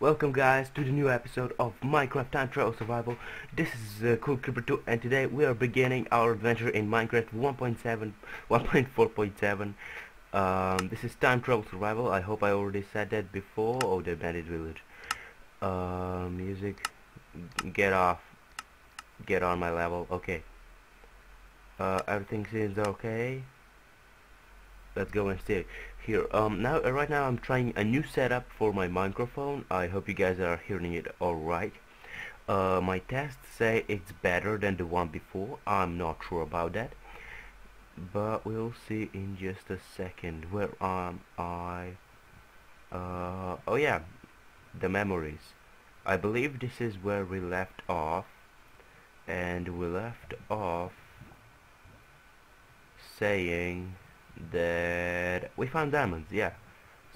Welcome guys to the new episode of Minecraft Time Travel Survival. This is uh, Cool Creeper 2 and today we are beginning our adventure in Minecraft 1.7, 1.4.7. Um, this is Time Travel Survival. I hope I already said that before. Oh, the Bandit Village. Uh, music. Get off. Get on my level. Okay. Uh, everything seems okay. Let's go and see here um now uh, right now I'm trying a new setup for my microphone. I hope you guys are hearing it alright uh, my tests say it's better than the one before. I'm not sure about that. But we'll see in just a second. Where am I? Uh, oh yeah the memories. I believe this is where we left off. And we left off saying that we found diamonds yeah.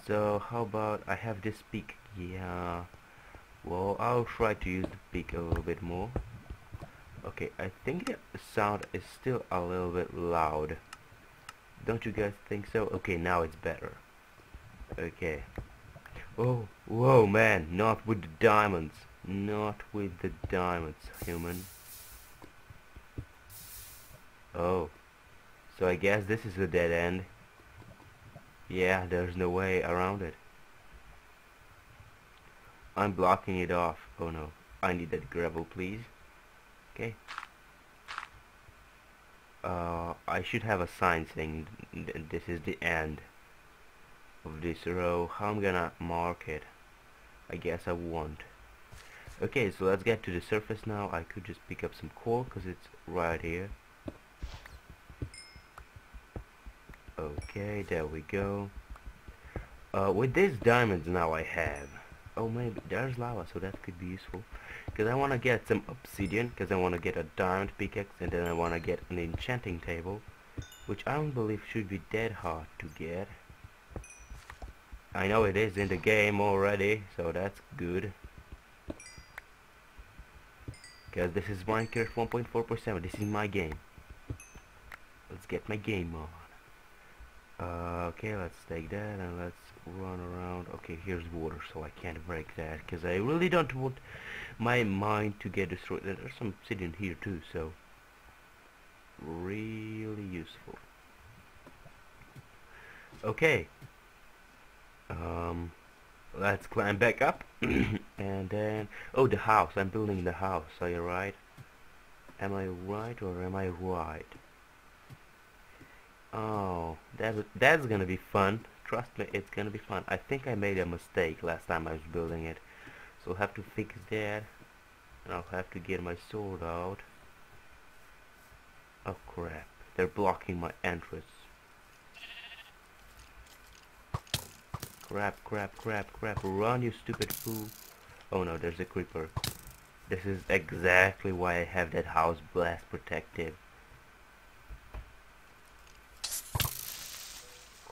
So how about I have this peak yeah well I'll try to use the peak a little bit more. Okay I think the sound is still a little bit loud. Don't you guys think so? Okay now it's better. Okay. Oh whoa man not with the diamonds. Not with the diamonds human. Oh so I guess this is a dead end. Yeah, there's no way around it. I'm blocking it off. Oh no. I need that gravel, please. Okay. Uh, I should have a sign saying this is the end of this row. How I'm gonna mark it? I guess I won't. Okay, so let's get to the surface now. I could just pick up some coal because it's right here. Okay, there we go. Uh, with these diamonds now I have. Oh, maybe there's lava, so that could be useful. Because I want to get some obsidian, because I want to get a diamond pickaxe, and then I want to get an enchanting table, which I don't believe should be that hard to get. I know it is in the game already, so that's good. Because this is Minecraft 1.4.7, this is my game. Let's get my game on. Uh, okay, let's take that and let's run around. Okay, here's water, so I can't break that because I really don't want my mine to get destroyed. There's some obsidian here too, so really useful. Okay. Um, let's climb back up and then oh the house. I'm building the house. Are you right? Am I right or am I right? Oh, that that's gonna be fun. Trust me, it's gonna be fun. I think I made a mistake last time I was building it. So I'll have to fix that. And I'll have to get my sword out. Oh crap. They're blocking my entrance. Crap, crap, crap, crap. Run, you stupid fool. Oh no, there's a creeper. This is exactly why I have that house blast protected.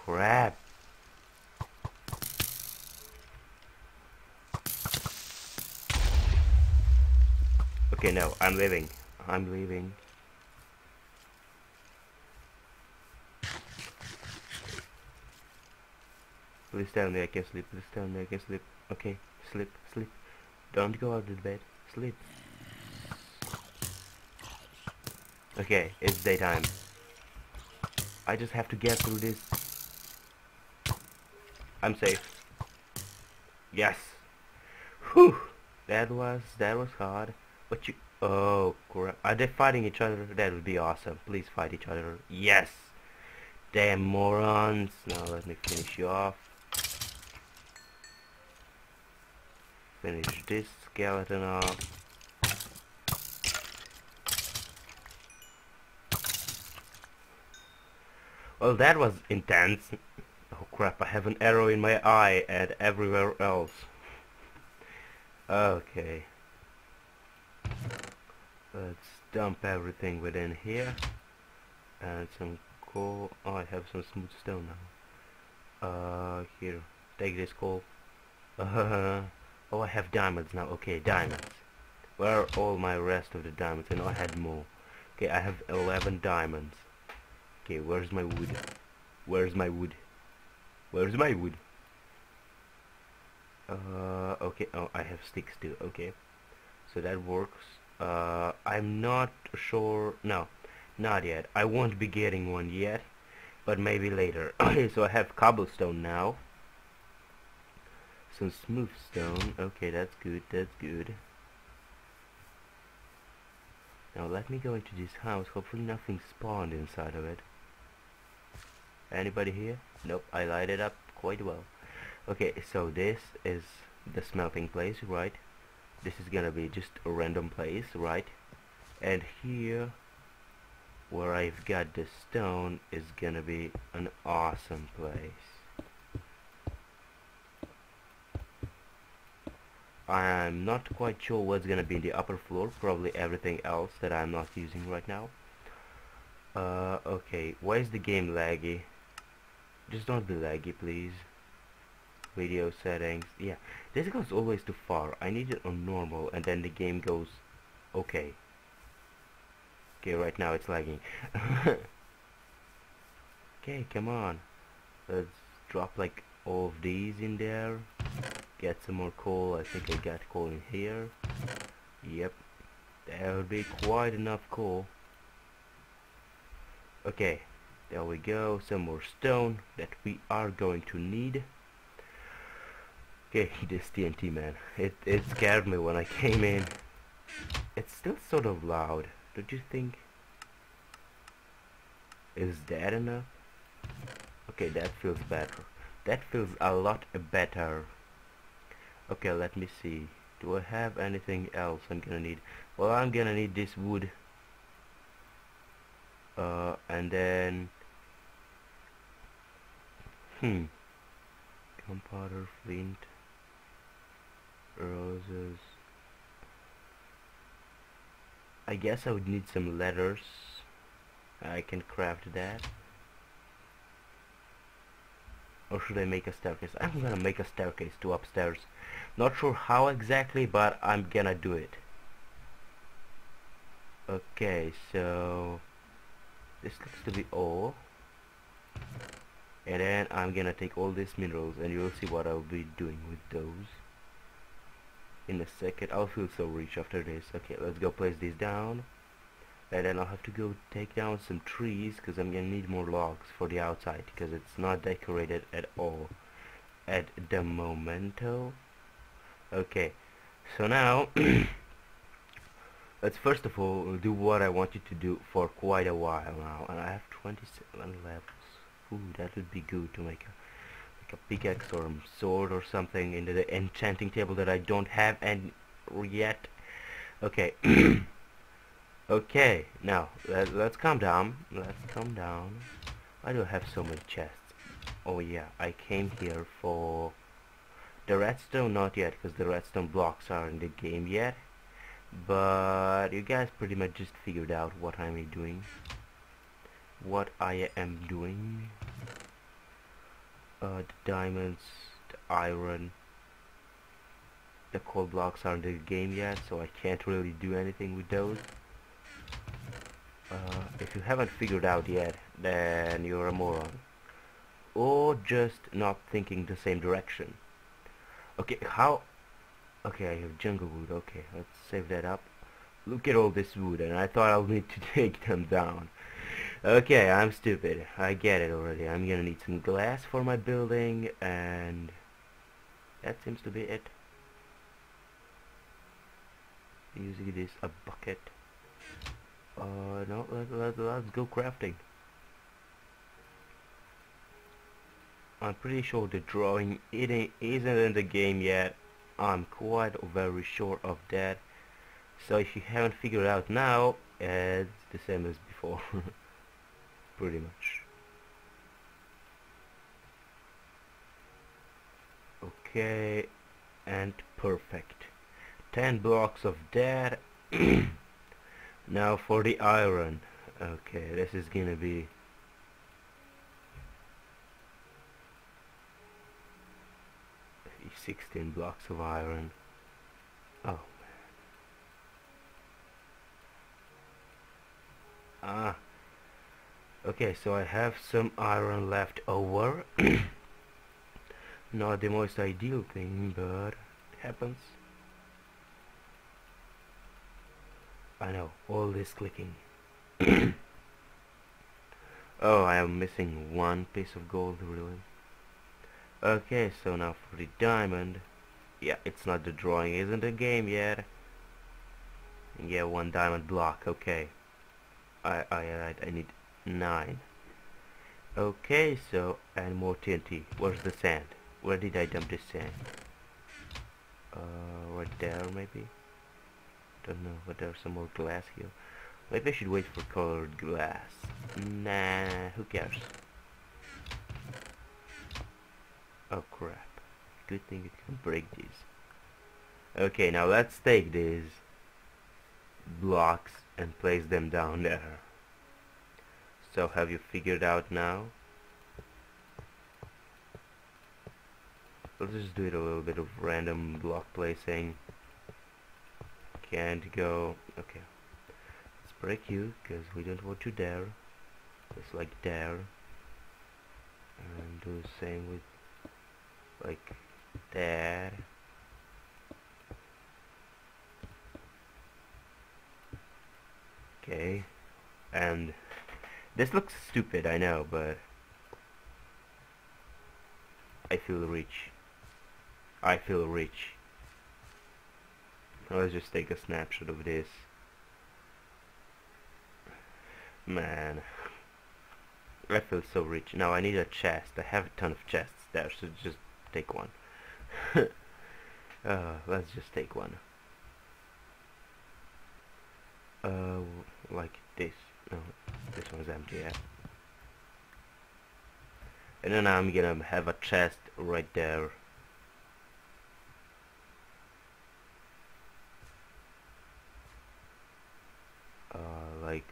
Crap. Okay, no, I'm leaving. I'm leaving. Please tell me I can sleep. Please tell me I can sleep. Okay, sleep, sleep. Don't go out of bed. Sleep. Okay, it's daytime. I just have to get through this I'm safe. Yes. Whew. That was that was hard. But you oh crap. Are they fighting each other? That would be awesome. Please fight each other. Yes. Damn morons. Now let me finish you off. Finish this skeleton off. Well, that was intense. Oh crap, I have an arrow in my eye and everywhere else. Okay. Let's dump everything within here. And some coal. Oh, I have some smooth stone now. Uh, here. Take this coal. Uh, oh, I have diamonds now. Okay, diamonds. Where are all my rest of the diamonds? I know I had more. Okay, I have 11 diamonds. Okay, where's my wood? Where's my wood? Where's my wood? Uh, okay. Oh I have sticks too. Okay. So that works. Uh, I'm not sure. No not yet. I won't be getting one yet but maybe later. Okay so I have cobblestone now. Some smooth stone. Okay that's good. That's good. Now let me go into this house. Hopefully nothing spawned inside of it. Anybody here nope I light it up quite well. Okay so this is the smelting place right? This is gonna be just a random place right? And here where I've got the stone is gonna be an awesome place. I'm not quite sure what's gonna be in the upper floor probably everything else that I'm not using right now. Uh, okay why is the game laggy just don't be laggy please. Video settings yeah. This goes always too far. I need it on normal and then the game goes okay. Okay right now it's lagging. Okay come on. Let's drop like all of these in there. Get some more coal. I think I got coal in here. Yep. That would be quite enough coal. Okay there we go some more stone that we are going to need Okay, this TNT man. It it scared me when I came in. It's still sort of loud. Don't you think? Is that enough? Okay, that feels better. That feels a lot better. Okay, let me see. Do I have anything else I'm gonna need? Well, I'm gonna need this wood. Uh, and then... Hmm. Gunpowder, flint roses. I guess I would need some letters. I can craft that. Or should I make a staircase? I'm gonna make a staircase to upstairs. Not sure how exactly but I'm gonna do it. Okay so this looks to be all and then I'm gonna take all these minerals and you'll see what I'll be doing with those. In a second I'll feel so rich after this. Okay let's go place this down. And then I'll have to go take down some trees because I'm gonna need more logs for the outside because it's not decorated at all at the momento. Okay so now let's first of all do what I want you to do for quite a while now. And I have 27 levels ooh that would be good to make a like a pickaxe or a sword or something into the enchanting table that I don't have and yet. Okay. Okay now let, let's calm down. Let's calm down. I do have so many chests. Oh yeah I came here for the redstone not yet because the redstone blocks are in the game yet. But you guys pretty much just figured out what I'm doing what I am doing uh, the diamonds, the iron, the coal blocks aren't in the game yet, so I can't really do anything with those. Uh, if you haven't figured out yet, then you're a moron. Or just not thinking the same direction. Okay, how... Okay, I have jungle wood, okay, let's save that up. Look at all this wood, and I thought I'll need to take them down. Okay, I'm stupid. I get it already. I'm gonna need some glass for my building, and that seems to be it. Using this a bucket. Uh, no, let, let, let's go crafting. I'm pretty sure the drawing it isn't in the game yet. I'm quite very sure of that. So if you haven't figured out now, it's the same as before. pretty much. Okay and perfect. 10 blocks of that now for the iron. Okay this is gonna be Sixteen blocks of iron. Oh man. Ah, okay so I have some iron left over not the most ideal thing but happens. I know, all this clicking. oh, I am missing one piece of gold, really. Okay, so now for the diamond. Yeah, it's not the drawing, isn't a game yet. Yeah, one diamond block, okay. I, I, I need nine. Okay, so, and more TNT. Where's the sand? Where did I dump this sand? Uh, right there, maybe? Don't know, but there's some more glass here. Maybe I should wait for colored glass. Nah, who cares? Oh crap. Good thing you can break these. Okay, now let's take these blocks and place them down there. So have you figured out now? Let's just do it a little bit of random block placing. Can't go. Okay. Let's break you because we don't want you there. Just like there. And do the same with like there. Okay. And this looks stupid, I know, but I feel rich. I feel rich. Let's just take a snapshot of this. Man. I feel so rich. Now I need a chest. I have a ton of chests there, so just take one. uh, let's just take one. Uh, like this. No, this one's empty, yeah. And then I'm gonna have a chest right there. Uh, like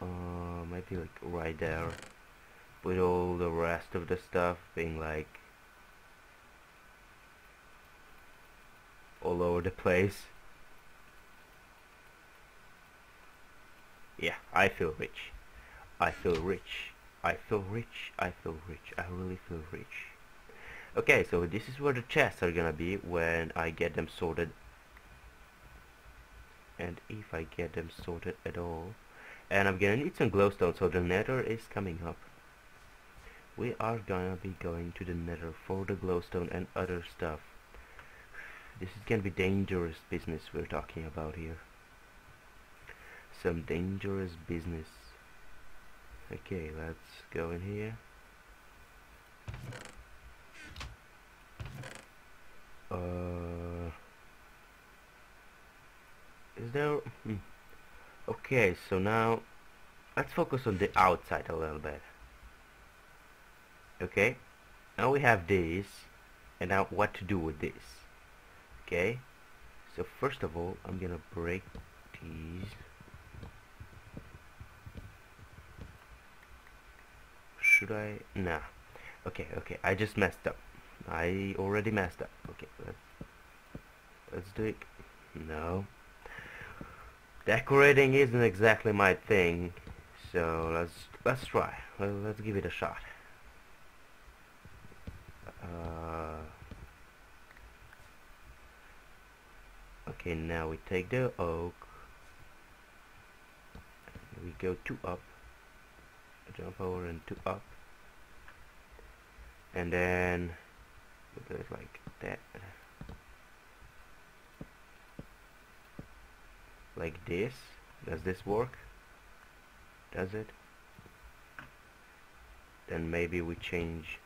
uh, maybe like right there with all the rest of the stuff being like all over the place yeah I feel rich. I feel rich. I feel rich. I feel rich. I really feel rich. Okay so this is where the chests are gonna be when I get them sorted. And if I get them sorted at all. And I'm gonna need some glowstone so the nether is coming up. We are gonna be going to the nether for the glowstone and other stuff. This is gonna be dangerous business we're talking about here some dangerous business. Okay let's go in here. Uh is there hmm. okay so now let's focus on the outside a little bit. Okay now we have this and now what to do with this? Okay so first of all I'm gonna break these should I nah okay okay I just messed up I already messed up okay let's let's do it no Decorating isn't exactly my thing, so let's let's try. Let's give it a shot. Uh, okay, now we take the oak. We go two up. Jump over and two up. And then do it like that. like this. Does this work? Does it? Then maybe we change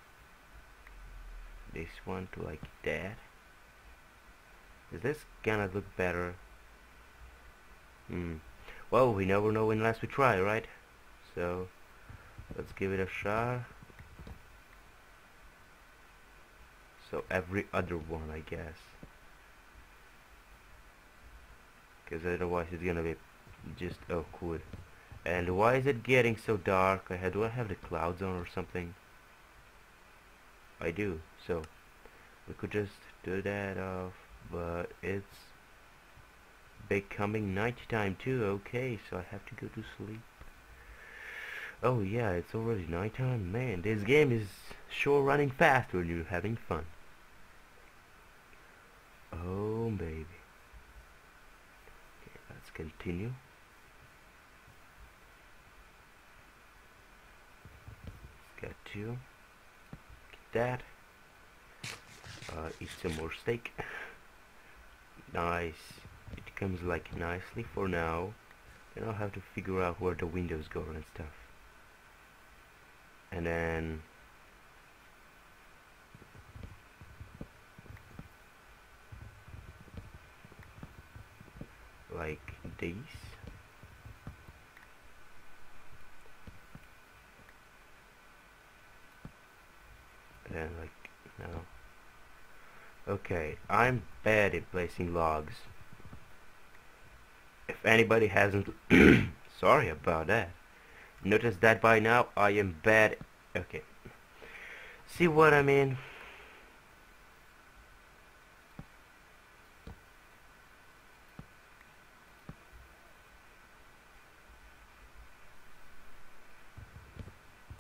this one to like that. Is this gonna look better? Hmm. Well we never know unless we try right? So let's give it a shot so every other one I guess. Because otherwise it's gonna be just oh, awkward and why is it getting so dark I do I have the clouds on or something? I do so we could just do that off but it's becoming night time too okay so I have to go to sleep. Oh yeah it's already nighttime. Man this game is sure running fast when you're having fun Oh, baby. Okay, let's continue. Got two. get you. Get that. Uh, eat some more steak. nice. It comes like nicely for now. Then I'll have to figure out where the windows go and stuff. And then like this then like now okay I'm bad at placing logs. If anybody hasn't sorry about that. Notice that by now I am bad okay. See what I mean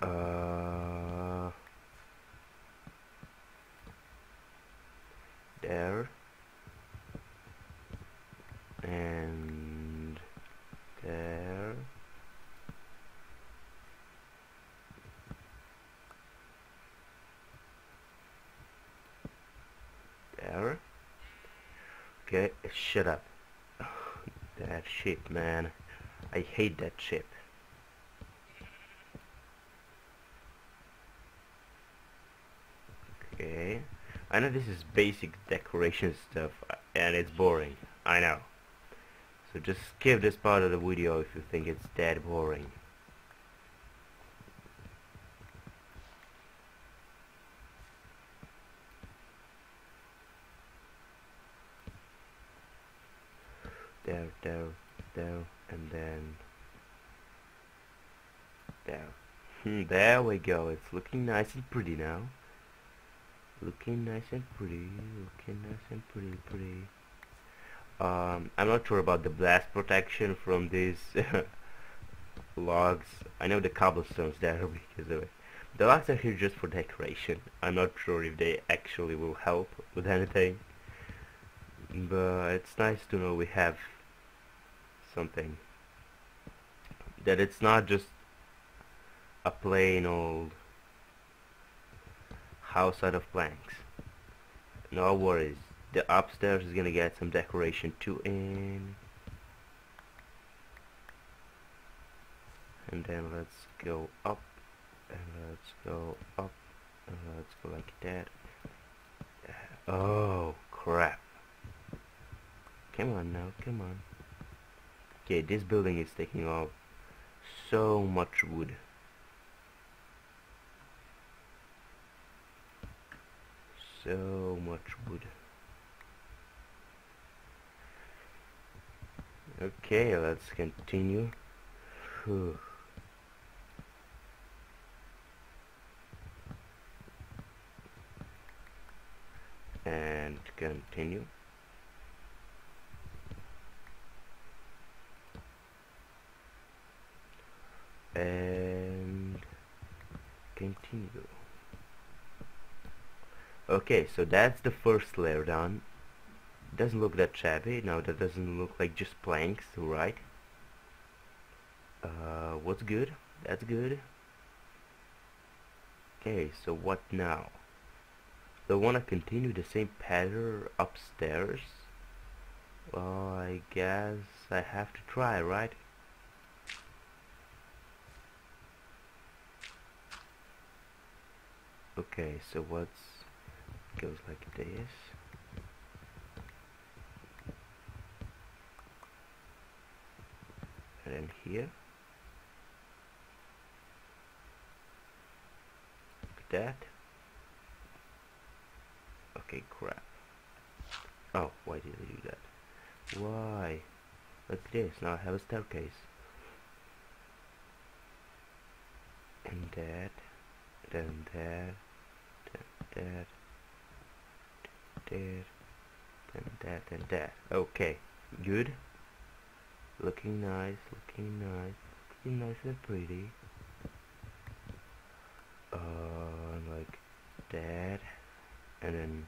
uh there and there there okay shut up. That ship man. I hate that ship. Okay. I know this is basic decoration stuff and it's boring. I know. So just skip this part of the video if you think it's dead boring there there there and then there hmm, there we go. It's looking nice and pretty now. Looking nice and pretty looking nice and pretty pretty. Um, I'm not sure about the blast protection from these logs. I know the cobblestones there because of it. The logs are here just for decoration. I'm not sure if they actually will help with anything but it's nice to know we have something that it's not just a plain old house out of planks. No worries. The upstairs is gonna get some decoration too in. And then let's go up and let's go up and let's go like that. Oh crap. Come on now, come on. Okay, this building is taking off so much wood. so much wood. Okay, let's continue. Whew. And continue. And continue. Okay, so that's the first layer done. Doesn't look that shabby. Now that doesn't look like just planks, right? Uh, what's good? That's good. Okay, so what now? Do I want to continue the same pattern upstairs? Well, I guess I have to try, right? Okay, so what's goes like this? And then here? Like that? Okay crap. Oh why did I do that? Why? Like this. Now I have a staircase. And that then that that, that, and that, and that. Okay, good. Looking nice, looking nice, looking nice and pretty. Uh, like that, and then.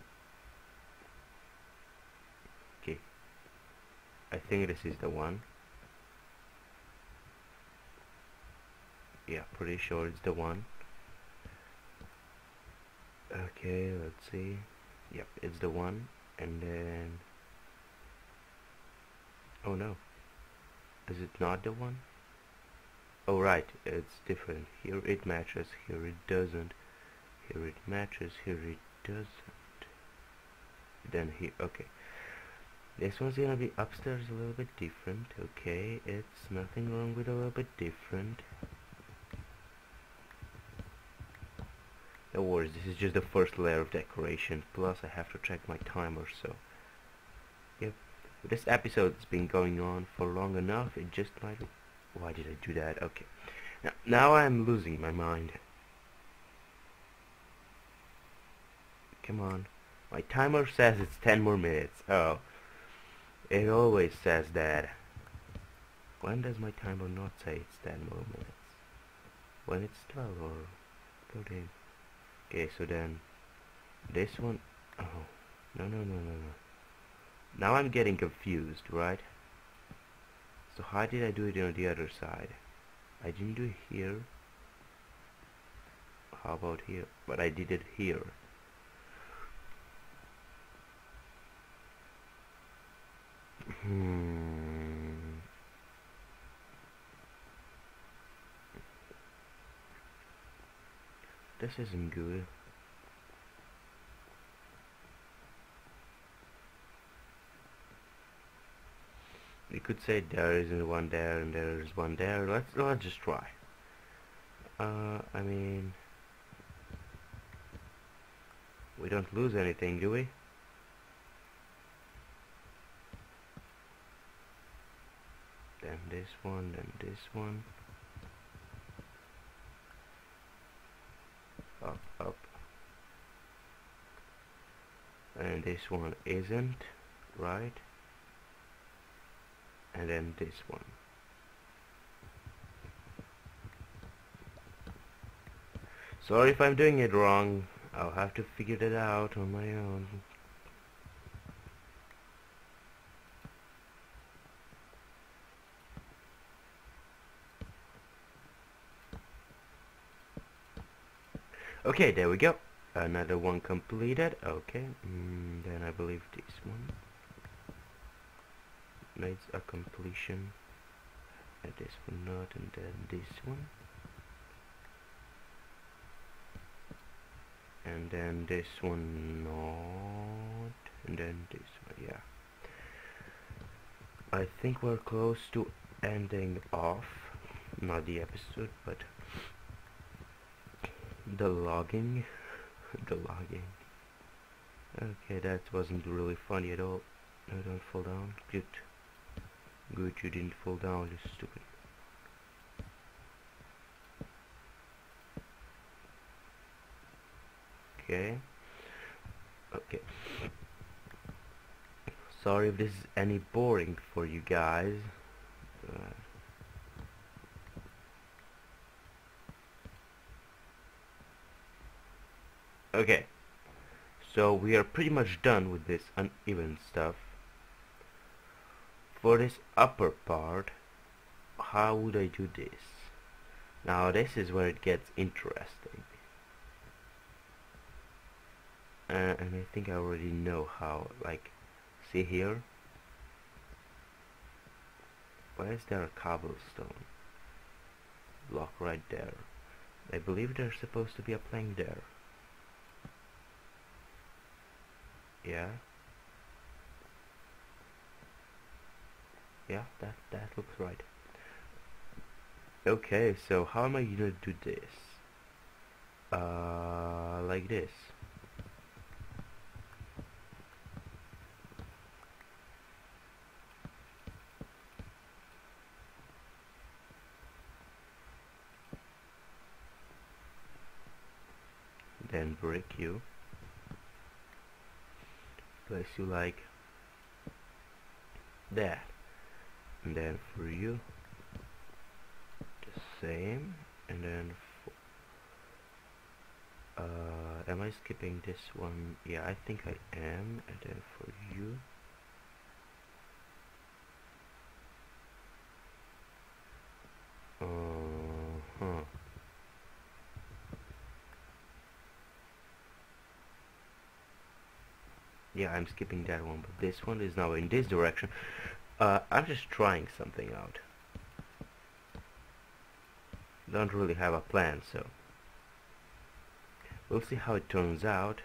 Okay, I think this is the one. Yeah, pretty sure it's the one okay let's see. Yep it's the one and then oh no. Is it not the one? Oh right it's different. Here it matches here it doesn't. Here it matches here it doesn't. Then here okay. This one's gonna be upstairs a little bit different okay. It's nothing wrong with a little bit different no worries this is just the first layer of decoration. Plus I have to check my timer so yep. This episode's been going on for long enough. It just might why did I do that? Okay. Now, now I'm losing my mind. Come on. My timer says it's 10 more minutes. Oh. It always says that. When does my timer not say it's 10 more minutes? When it's 12 or 13 okay so then this one oh no no no no no. Now I'm getting confused right? So how did I do it on the other side? I didn't do it here. How about here? But I did it here. Hmm this isn't good. We could say there isn't one there and there is one there let's let's just try. Uh, I mean we don't lose anything do we? Then this one then this one up up and this one isn't right? And then this one. Sorry if I'm doing it wrong I'll have to figure that out on my own okay there we go. Another one completed. Okay mm, then I believe this one needs a completion. And this one not and then this one. And then this one not and then this one yeah. I think we're close to ending off not the episode but the logging the logging okay that wasn't really funny at all. No don't fall down. Good good you didn't fall down you stupid. Okay. Okay. Sorry if this is any boring for you guys uh, Okay, so we are pretty much done with this uneven stuff. For this upper part, how would I do this? Now this is where it gets interesting. Uh, and I think I already know how, like, see here? Why is there a cobblestone block right there? I believe there's supposed to be a plank there. Yeah. Yeah that that looks right. Okay so how am I gonna do this? Uh like this. Then break you you like that. And then for you the same. And then uh, am I skipping this one? Yeah I think I am. And then for you uh -huh. Yeah I'm skipping that one but this one is now in this direction. Uh, I'm just trying something out. Don't really have a plan so. We'll see how it turns out.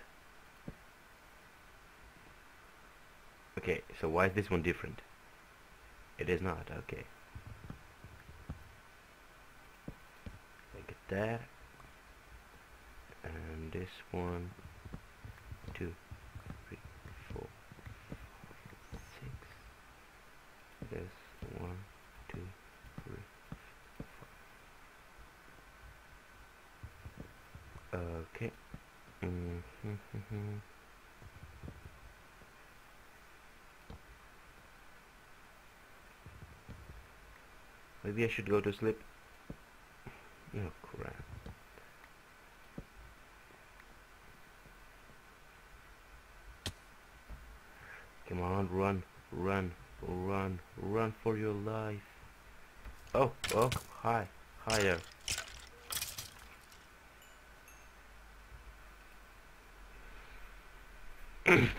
Okay so why is this one different? It is not okay. Look at that and this one two three four one two three four okay mm -hmm. Maybe I should go to sleep. Oh crap. Come on, run, run, run, run for your life. Oh, oh, hi, hi there.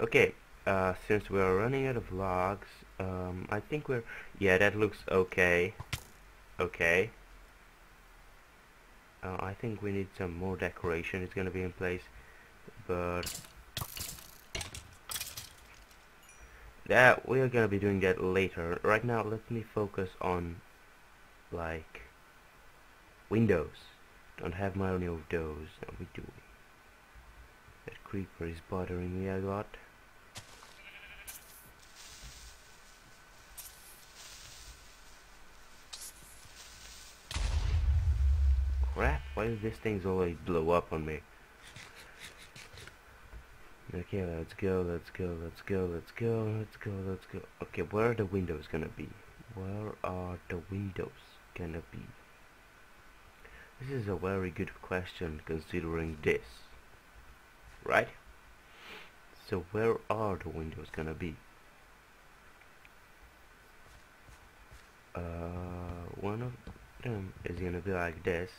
okay, uh, since we're running out of logs, um, I think we're, yeah, that looks okay, okay. Uh, I think we need some more decoration, it's gonna be in place, but that, we're gonna be doing that later. Right now, let me focus on, like, windows. Don't have many of those, no, we do. That creeper is bothering me a lot. crap, why does this thing's always blow up on me? Okay, let's go, let's go, let's go, let's go, let's go, let's go. Okay, where are the windows gonna be? Where are the windows gonna be? This is a very good question considering this. Right? So where are the windows gonna be? Uh, one of them is gonna be like this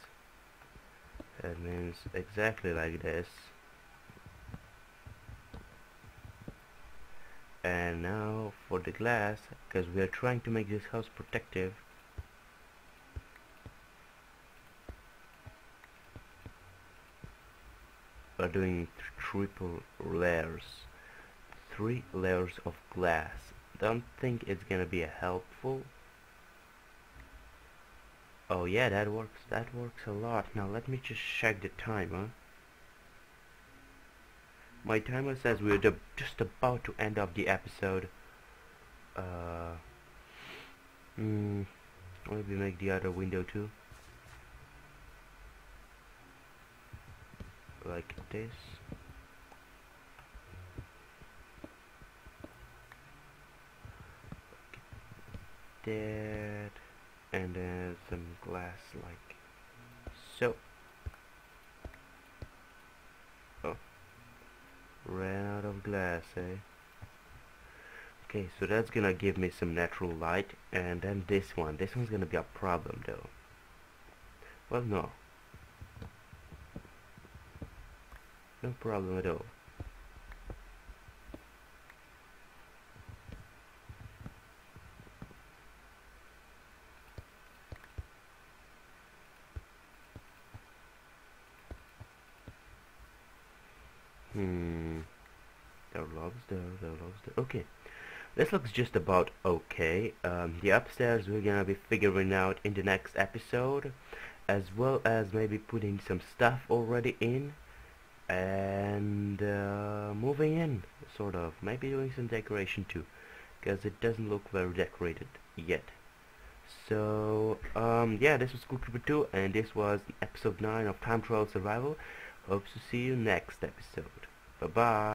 that means exactly like this and now for the glass because we are trying to make this house protective we're doing triple layers three layers of glass don't think it's gonna be helpful Oh yeah, that works. That works a lot. Now let me just check the timer. My timer says we're just about to end up the episode. Uh, hmm, maybe make the other window too. Like this. Like that and then some glass like so oh ran out of glass eh? Okay so that's gonna give me some natural light and then this one. This one's gonna be a problem though. Well no. No problem at all Hmm. There are logs there, there are logs there. Okay. This looks just about okay. Um, the upstairs we're gonna be figuring out in the next episode. As well as maybe putting some stuff already in. And uh, moving in, sort of. Maybe doing some decoration too. Because it doesn't look very decorated yet. So, um, yeah, this was Cool Creeper 2, and this was episode 9 of Time Travel Survival. Hope to see you next episode. Bye bye.